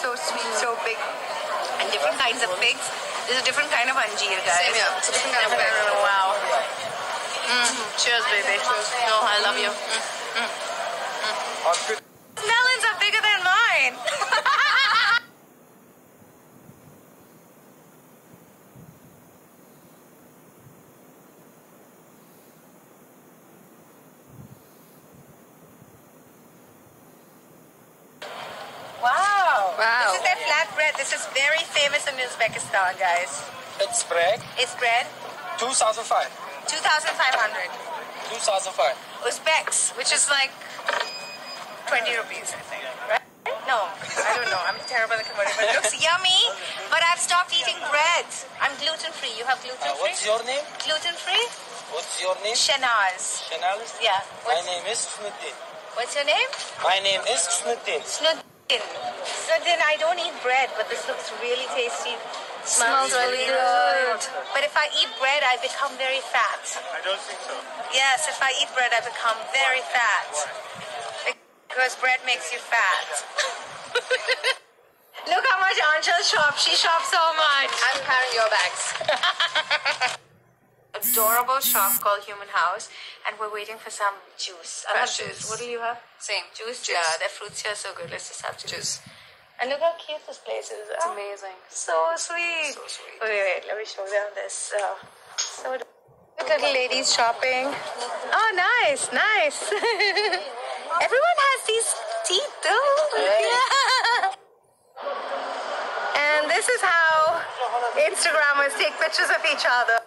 so sweet, so big, and different kinds of figs. There's a different kind of anjeer, guys. Same here. It's a different kind of fig. Wow. Mm. Cheers, baby. No, I love you. Mm. Melons are bigger than mine. wow. Wow. Their flatbread. This is very famous in Uzbekistan, guys. It's bread. It's bread, 2005. 2,500. 2005. Uzbeks, which is like 20 rupees, I think. Right? No, I don't know. I'm terrible at converting, but it looks yummy. But I've stopped eating bread. I'm gluten free. You have gluten Uh, free? what's your name? gluten free? What's your name? Shenaz. Shanalis? Yeah. My name is Snuddin. what's your name? My name is Snuddin. Snuddin. Snuddin, I don't eat bread, but this looks really tasty. Smells really good. But if I eat bread, I become very fat. I don't think so. Yes, if I eat bread, I become very fat. Because bread makes you fat. Look how much Anshul shops. She shops so much. I'm carrying your bags. Adorable shop called Human House, and we're waiting for some juice. I Fresh have juice. What do you have? Same. Juice? Juice. Yeah, their fruits here are so good. Let's just have juice. Juice. And look how cute this place is. It's Oh, amazing. So sweet. So sweet. Wait, wait. Let me show them this. Uh, so little ladies shopping. Oh, nice, nice. Everyone has these teeth too. Yeah. And this is how Instagrammers take pictures of each other.